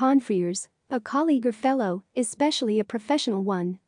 confreres, a colleague or fellow, especially a professional one,